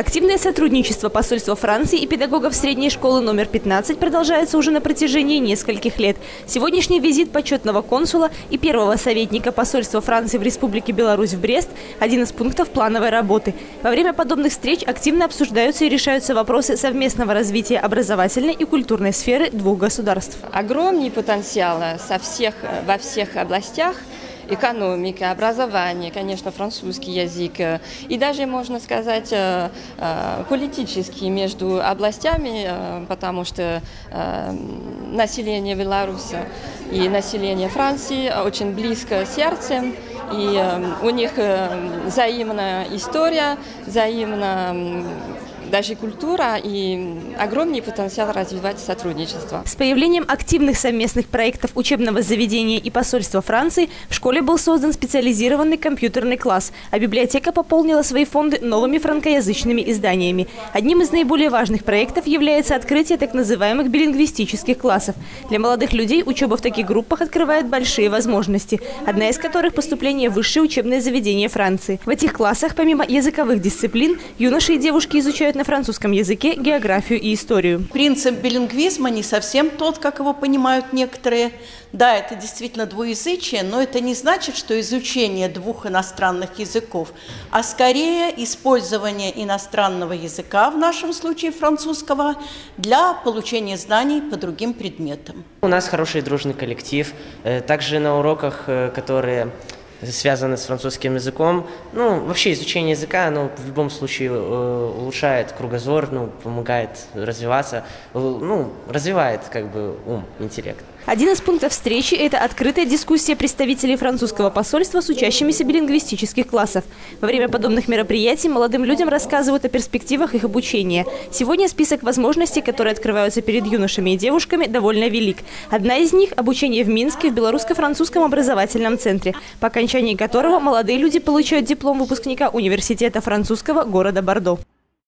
Активное сотрудничество посольства Франции и педагогов средней школы номер 15 продолжается уже на протяжении нескольких лет. Сегодняшний визит почетного консула и первого советника посольства Франции в Республике Беларусь в Брест – один из пунктов плановой работы. Во время подобных встреч активно обсуждаются и решаются вопросы совместного развития образовательной и культурной сферы двух государств. Огромный потенциал со всех, во всех областях – экономика, образование, конечно, французский язык, э, и даже, можно сказать, э, э, политический между областями, потому что население Беларуси и население Франции очень близко сердцем, и у них взаимная история, взаимная даже культура и огромный потенциал развивать сотрудничество. С появлением активных совместных проектов учебного заведения и посольства Франции в школе был создан специализированный компьютерный класс, а библиотека пополнила свои фонды новыми франкоязычными изданиями. Одним из наиболее важных проектов является открытие так называемых билингвистических классов. Для молодых людей учеба в таких группах открывает большие возможности, одна из которых – поступление в высшее учебное заведение Франции. В этих классах, помимо языковых дисциплин, юноши и девушки изучают на французском языке географию и историю. Принцип билингвизма не совсем тот, как его понимают некоторые. Да, это действительно двуязычие, но это не значит, что изучение двух иностранных языков, а скорее использование иностранного языка, в нашем случае французского, для получения знаний по другим предметам. У нас хороший дружный коллектив. Э, также на уроках, э, которые связаны с французским языком. Ну, вообще изучение языка, оно в любом случае э, улучшает кругозор, ну, помогает развиваться, ну, развивает как бы ум, интеллект. Один из пунктов встречи – это открытая дискуссия представителей французского посольства с учащимися билингвистических классов. Во время подобных мероприятий молодым людям рассказывают о перспективах их обучения. Сегодня список возможностей, которые открываются перед юношами и девушками, довольно велик. Одна из них – обучение в Минске в Белорусско-французском образовательном центре, по окончании которого молодые люди получают диплом выпускника Университета французского города Бордо.